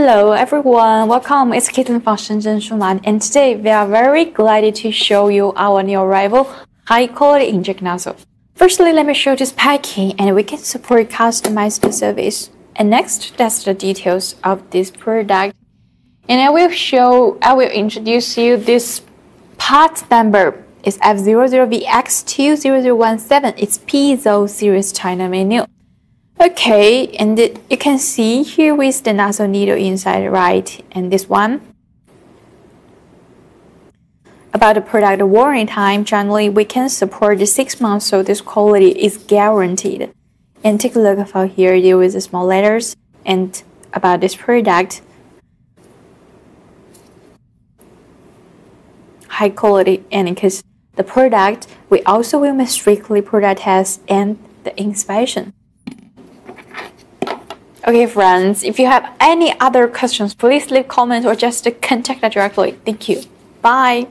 Hello everyone, welcome. It's Caitlin from Shenzhen Shumatt, and today we are very glad to show you our new arrival high quality inject nozzle. Firstly, let me show this packing and we can support customized service. And next, that's the details of this product. And I will show, I will introduce you this part number. It's F00VX20017. It's Piezo series China menu. Okay, and you can see here with the nozzle needle inside, right? And this one. About the product warranty time, generally we can support the six months, so this quality is guaranteed. And take a look for here, there is the small letters and about this product. High quality and because the product, we also will make strictly product test and the inspection. Okay, friends, if you have any other questions, please leave comments or just contact us directly. Thank you. Bye.